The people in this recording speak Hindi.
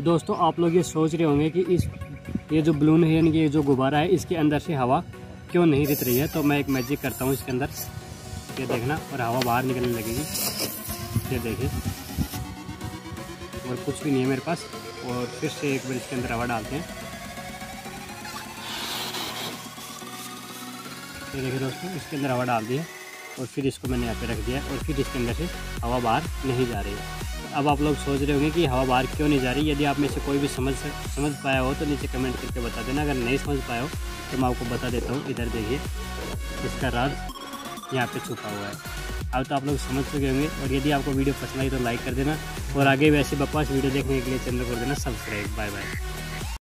दोस्तों, आप लोग ये सोच रहे होंगे कि इस, ये जो बलून है, यानी कि ये जो गुब्बारा है, इसके अंदर से हवा क्यों नहीं रित रही है? तो मैं एक मैजिक करता हूँ इसके अंदर। ये देखना, और हवा बाहर निकलने लगेगी। ये देखिए और कुछ भी नहीं है मेरे पास। और फिर से एक बार इसके अंदर हवा डालते हैं। ये देखिए दोस्तों, इसके अंदर हवा डाल दी है। और फिर इसको मैंने यहाँ पे रख दिया और फिर इसके अंदर से हवा बाहर नहीं जा रही है। अब आप लोग सोच रहे होंगे कि हवा बाहर क्यों नहीं जा रही? यदि आप में से कोई भी समझ समझ पाया हो तो नीचे कमेंट करके बता देना। अगर नहीं समझ पाया हो तो मैं आपको बता देता हूँ। इधर देखिए, इसका राज यहाँ पे छुपा हुआ है। अब तो आप लोग समझ चुके होंगे और यदि आपको वीडियो पसंद आई तो लाइक कर देना और आगे ऐसी बकवास वीडियो देखने के लिए चैनल कर देना। सब्सक्राइब। Bye bye